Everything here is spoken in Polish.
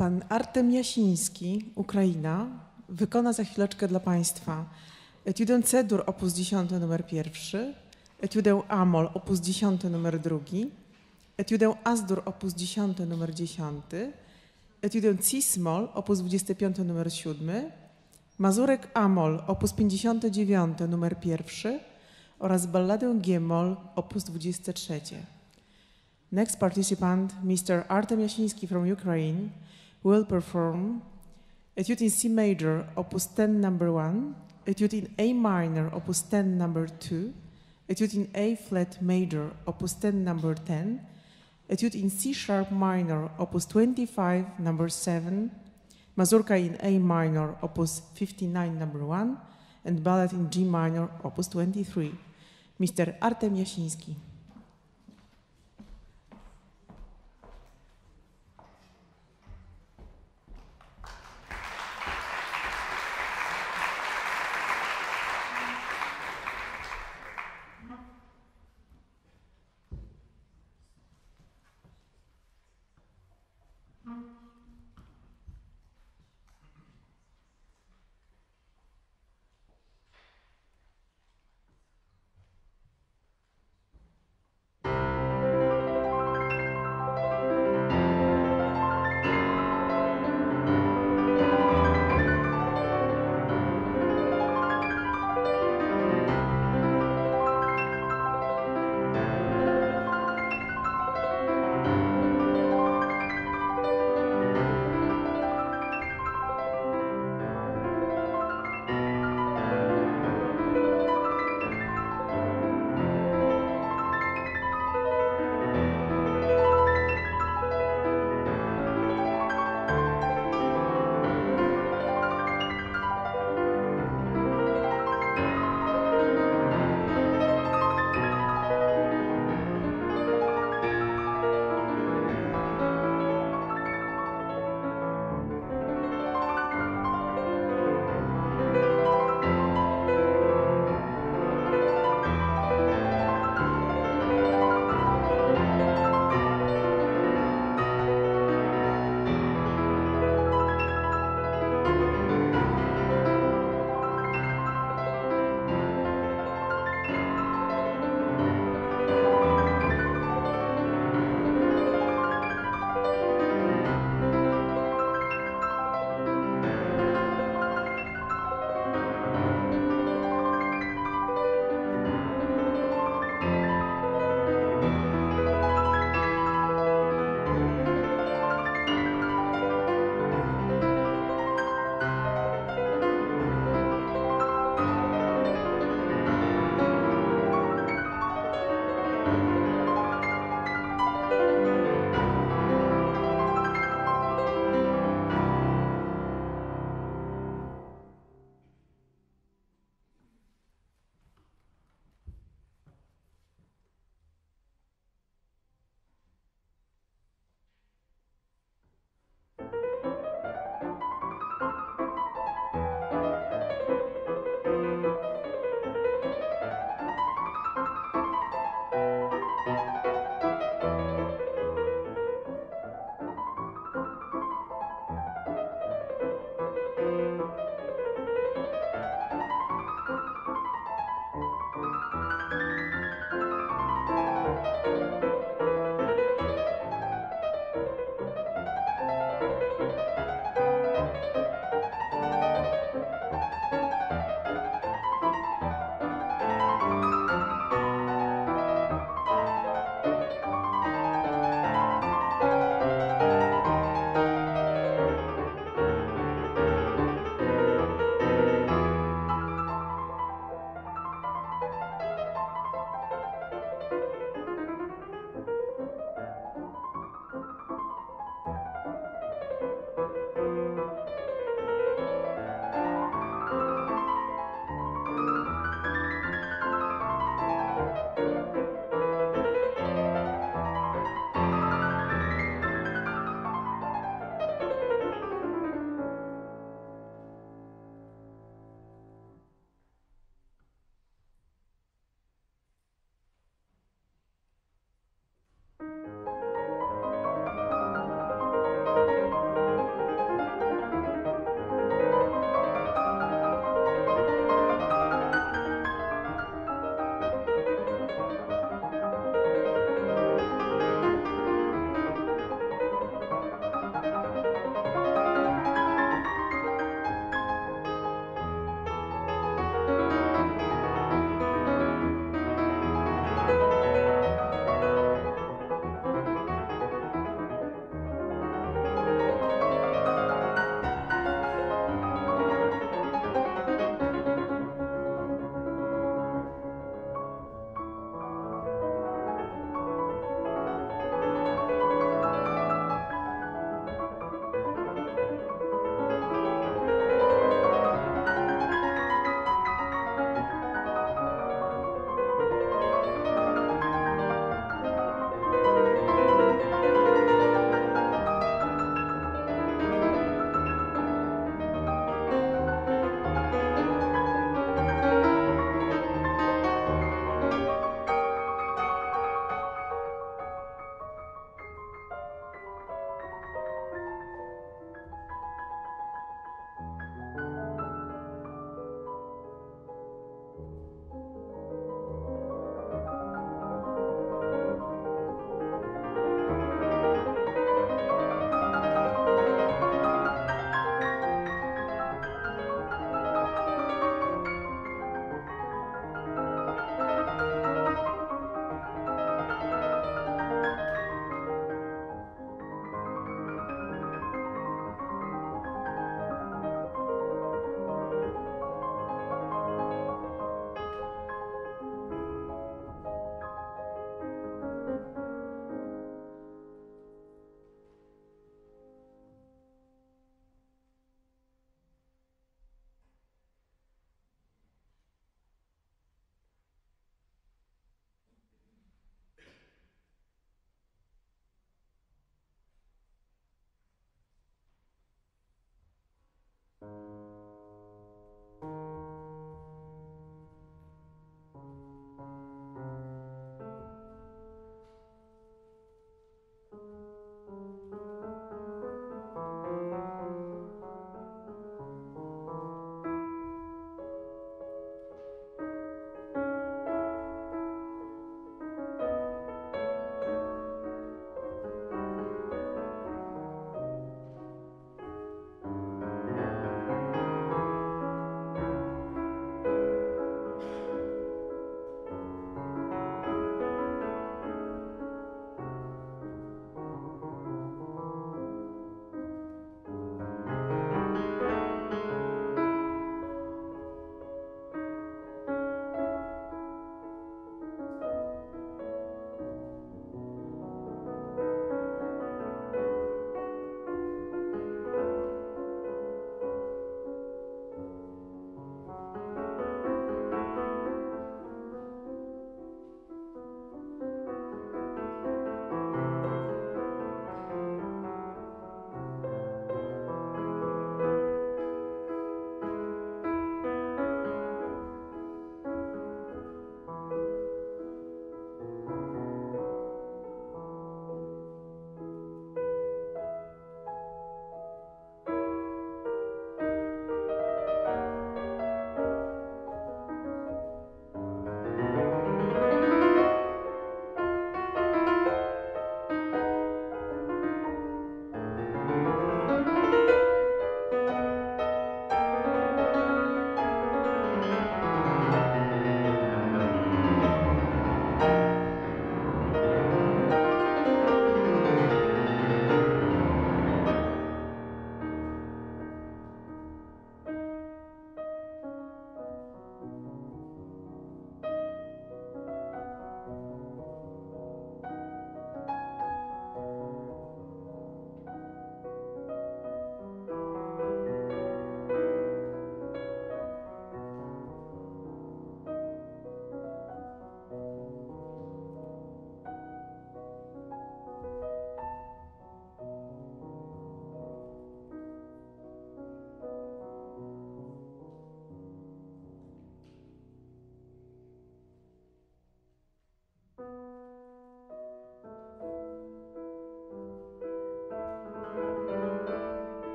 Pan Artem Jasiński, Ukraina, wykona za chwileczkę dla Państwa etiudę C-dur op. 10 numer pierwszy, etiudę Amol op. 10 numer drugi, etiudę As-dur op. 10 numer 10, etiudę Cis-moll op. 25 numer 7, Mazurek Amol op. 59 numer pierwszy oraz balladę G-moll op. 23. Next participant, Mr. Artem Jasiński from Ukraine, will perform Etude in C major, opus 10 number 1, Etude in A minor, opus 10 number 2, Etude in A flat major, opus 10 number 10, Etude in C sharp minor, opus 25 number 7, Mazurka in A minor, opus 59 number 1, and Ballet in G minor, opus 23. Mr. Artem Jasiński.